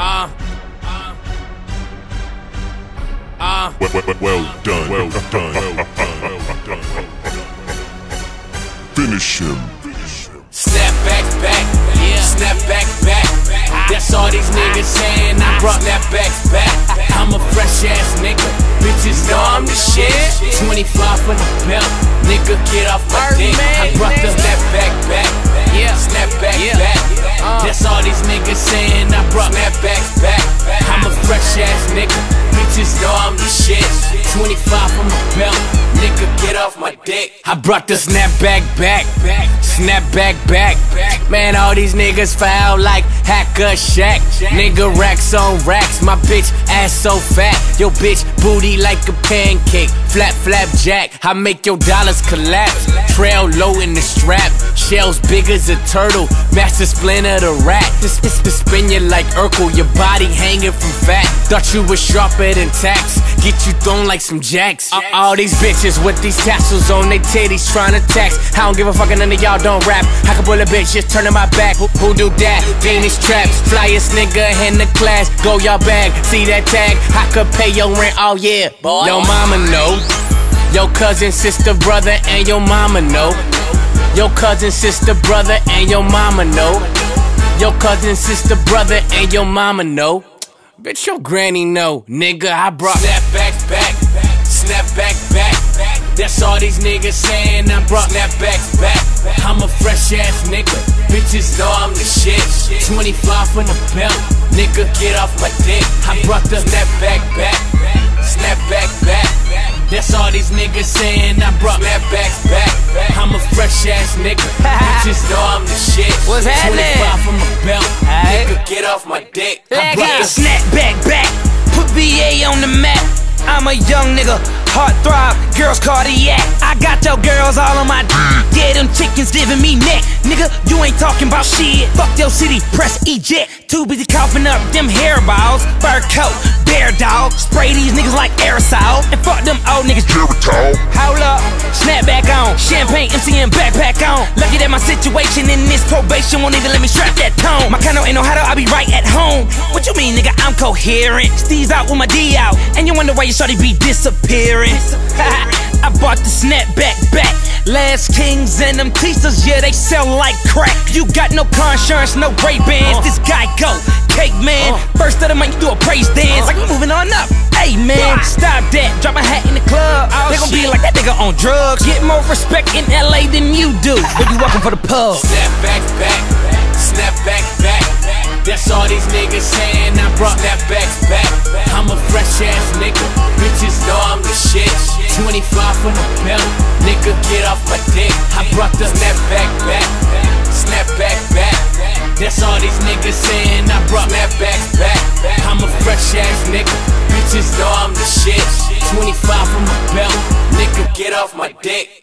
Uh. Uh. Well, well, well done. Well done. Well done. Finish him. Snap back, back, yeah. Snap back, back. That's all these niggas saying. I brought that back, back. I'm a fresh ass nigga. Bitches know I'm the shit. 25 for the belt. Nigga, get off my dick. I brought the snap back, back. Yeah. Snap back, back. That's all these niggas saying. I brought that get off my dick. I brought the snapback back, back. Snap back, back. Man, all these niggas foul like Hack-a-Shaq. Nigga, racks on racks. My bitch ass so fat. Yo, bitch booty like a pancake. Flap, flap, jack. I make your dollars collapse. Trail low in the strap. Shells big as a turtle. Master splinter the rat. This is to spin you like Urkel. Your body hanging from fat. Thought you was sharper than tax. Get you thrown like some jacks. Uh, all these bitches with these tassels on their titties trying to tax. I don't give a fuck, none of y'all don't rap. I can pull a bitch just turning my back. Who, who do that? Venus traps. Flyest nigga in the class. Goyard bag. See that tag? I could pay your rent all year. Your mama know. Your cousin, sister, brother, and your mama know. Your cousin, sister, brother, and your mama know. Your cousin, sister, brother, and your mama know. Bitch, your granny know, nigga. I brought snap back, back, snap back, back. That's all these niggas saying. I brought snap back, back. I'm a fresh ass nigga. Bitches know I'm the shit. 25 from the belt, nigga. Get off my dick. I brought the snap back, back, snap back, back. That's all these niggas saying. I brought snap back, back. I'm a fresh ass nigga. Bitches know I'm the shit. What's happening? Off my dick. I Leg brought out. the Snap back, back. Put V.A. on the map. I'm a young nigga, heart throb, girls cardiac. I got your girls all on my d. Yeah, them chickens giving me neck. Nigga, you ain't talking about shit. Fuck your city, press eject. Too busy coughing up them hairballs. Fur coat, bear dog. Spray these niggas like aerosol. And fuck them old niggas. Geritol. Hold up, snap back on. Champagne, MCM backpack on. Lucky that my situation in this probation won't even let me strap that tone. My condo ain't no how to, I be right at home. What you mean, nigga? I'm coherent. Steve's out with my D out. And you wonder why you shorty be disappearing. I bought the snapback back back. Last Kings and them Tisas, yeah, they sell like crack. You got no car insurance, no Ray Bans. Uh. This guy go, cake man. Uh. First of the month, you do a praise dance. Uh. Like we moving on up. Hey man, stop that. Drop my hat in the club. Oh, they gon' be like that nigga on drugs. Get more respect in LA than you do. When you walking for the pub. Snap back, back, snap back, back. That's all these niggas saying. I brought that back, back. I'm a fresh ass nigga. Bitches know I'm the shit. 25 from the belt. Nigga, get off my dick. I brought the snap back, back. Snap back, back. That's all these niggas saying. I brought that back, back. I'm a fresh ass nigga. Bitches know I'm the shit. 25 from the belt. Nigga, get off my dick.